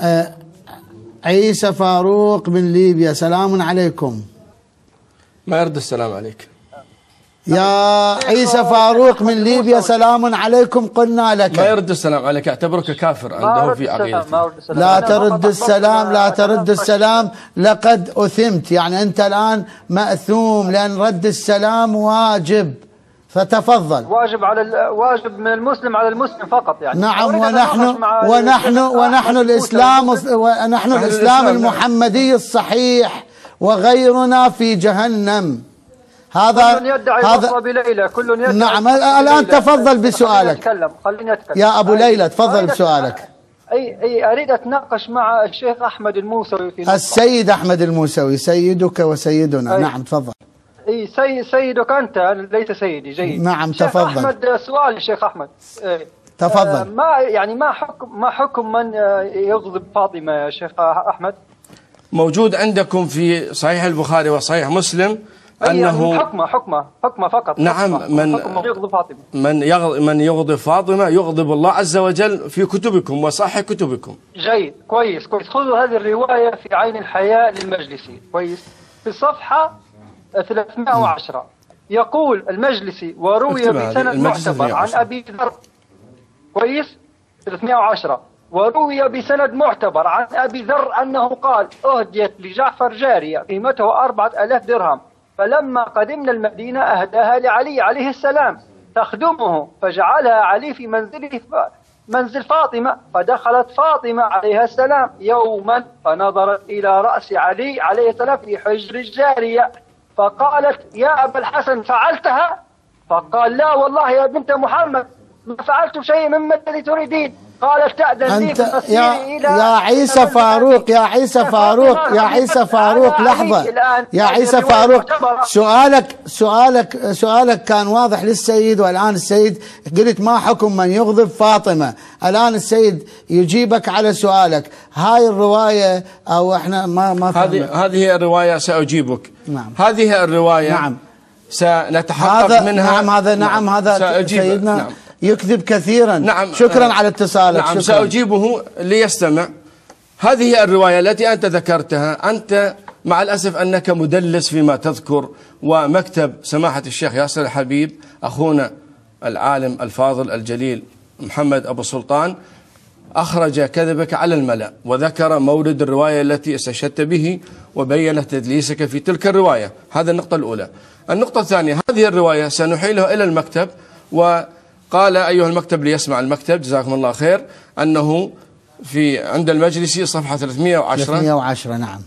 آه، عيسى فاروق من ليبيا سلام عليكم. ما يرد السلام عليك. يا عيسى فاروق من ليبيا سلام عليكم قلنا ما لك يرد السلام عليك اعتبرك كافر ما عنده في عقيدته ما. لا ترد السلام لا ترد السلام. لقد أثمت. يعني أنت الآن مأثوم لأن رد السلام واجب. فتفضل واجب على واجب من المسلم على المسلم فقط يعني نعم ونحن ونحن ونحن موسى. ونحن نعم. المحمدي الصحيح وغيرنا في جهنم كل هذا يدعي هذا بليلى كل يدعي نعم، بليلى. تفضل بسؤالك. خليني أتكلم خليني أتكلم يا أريد- ليلى تفضل بسؤالك أي أي أريد أتناقش مع الشيخ أحمد الموسوي في. السيد أحمد الموسوي سيدك وسيدنا أي. نعم تفضل إي سي سيدك أنت ليس سيدي جيد. نعم، شيخ تفضل. أحمد سؤال شيخ أحمد. إيه. تفضل. آه، ما يعني ما حكم ما حكم من آه، يغضب فاطمة يا شيخ أحمد؟ موجود عندكم في صحيح البخاري وصحيح مسلم يعني أنه حكمة حكمة حكمة فقط. نعم، حكمة من- يغضب فاطمة. من يغضب من يغضب فاطمة يغضب الله عز وجل في كتبكم وصحيح كتبكم. جيد كويس كويس. خذوا هذه الرواية في عين الحياة للمجلسي كويس. في الصفحة 310 يقول المجلسي وروي بسند معتبر عن 310. أبي ذر. كويس؟ 310 وروي بسند معتبر عن أبي ذر أنه قال أهديت لجعفر جارية قيمتها أربعة ألاف درهم فلما قدمنا المدينة أهداها لعلي عليه السلام تخدمه فجعلها علي في منزله ف- منزل فاطمة فدخلت فاطمة عليها السلام. يوما فنظرت إلى رأس علي عليه السلام في حجر الجارية. فقالت يا أبا الحسن فعلتها؟ فقال لا والله يا بنت محمد ما فعلت شيء مما الذي تريدين. قالت تأذن لي بالمسير يا إلى يا عيسى فاروق يا عيسى فاروق يا عيسى فاروق لحظة يا عيسى فاروق سؤالك سؤالك سؤالك كان واضح للسيد والآن السيد قلت ما حكم من يغضب فاطمة الآن السيد يجيبك على سؤالك هاي الرواية أو إحنا ما ما. هذه هذه هي الرواية سأجيبك نعم. هذه الرواية نعم. سنتحقق هذا منها نعم هذا نعم, هذا سأجيب سيدنا نعم. يكذب كثيرا. نعم شكرا آه، على اتصالك. نعم شكرا. سأجيبه ليستمع. هذه الرواية التي أنت ذكرتها أنت مع الأسف أنك مدلس فيما تذكر ومكتب سماحة الشيخ ياسر الحبيب أخونا العالم الفاضل الجليل محمد أبو سلطان أخرج كذبك على الملأ وذكر مورد الرواية التي استشهدت به وبين تدليسك في تلك الرواية. هذا النقطة الأولى. النقطة الثانية هذه الرواية سنحيلها إلى المكتب وقال أيها المكتب ليسمع المكتب جزاكم الله خير أنه في عند المجلس صفحة 310 310 نعم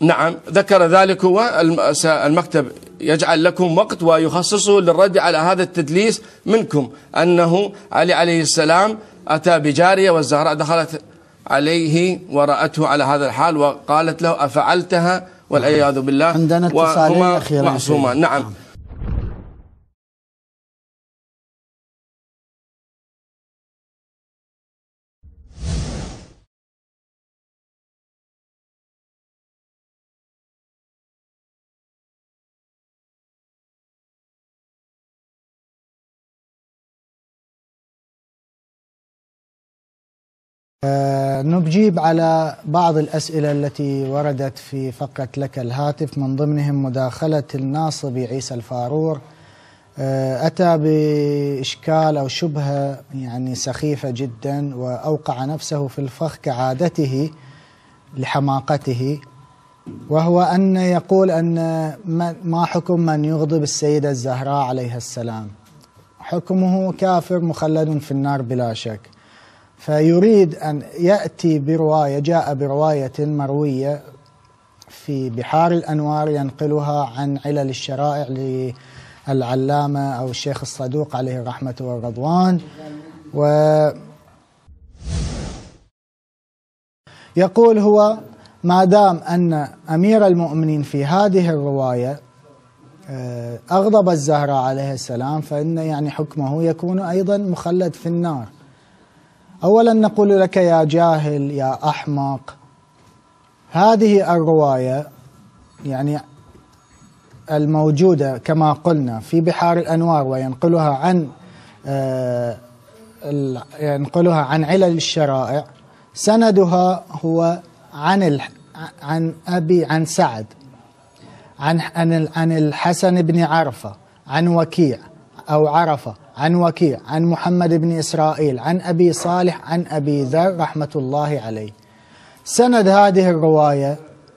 نعم ذكر ذلك هو المكتب يجعل لكم وقت ويخصصه للرد على هذا التدليس منكم أنه علي عليه السلام أتى بجارية والزهراء دخلت عليه ورأته على هذا الحال وقالت له أفعلتها والعياذ بالله عندنا اتصالين أخيراً معصومان. نعم نعم. نجيب على بعض الأسئلة التي وردت في فقرة لك الهاتف. من ضمنهم مداخلة الناصبي عيسى الفارور آه، أتى بإشكال أو شبهة يعني سخيفة جدا وأوقع نفسه في الفخ كعادته لحماقته وهو أن يقول أن ما حكم من يغضب السيدة الزهراء عليها السلام؟ حكمه كافر مخلد في النار بلا شك. فيريد أن يأتي برواية جاء برواية مروية في بحار الأنوار ينقلها عن علل الشرائع للعلامة أو الشيخ الصدوق عليه الرحمة والرضوان. و يقول هو ما دام أن أمير المؤمنين في هذه الرواية آه، أغضب الزهراء عليه السلام فإن يعني حكمه يكون أيضا مخلد في النار. أولا نقول لك يا جاهل يا أحمق. هذه الرواية يعني الموجودة كما قلنا في بحار الأنوار وينقلها عن آه، ينقلها عن علل الشرائع. سندها هو عن عن أبي عن سعد عن عن الحسن بن عرفة عن وكيع. أو عرفة عن وكيع عن محمد بن إسرائيل عن أبي صالح عن أبي ذر رحمة الله عليه سند هذه الرواية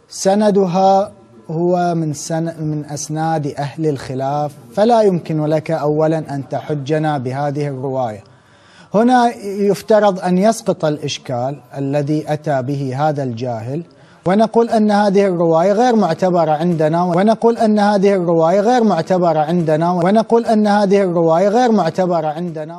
سندها هو من سن من أسناد أهل الخلاف فلا يمكن لك اولا أن تحجنا بهذه الرواية. هنا يفترض أن يسقط الإشكال الذي أتى به هذا الجاهل ونقول أن هذه الرواية غير معتبرة عندنا ونقول أن هذه الرواية غير معتبرة عندنا ونقول أن هذه الرواية غير معتبرة عندنا.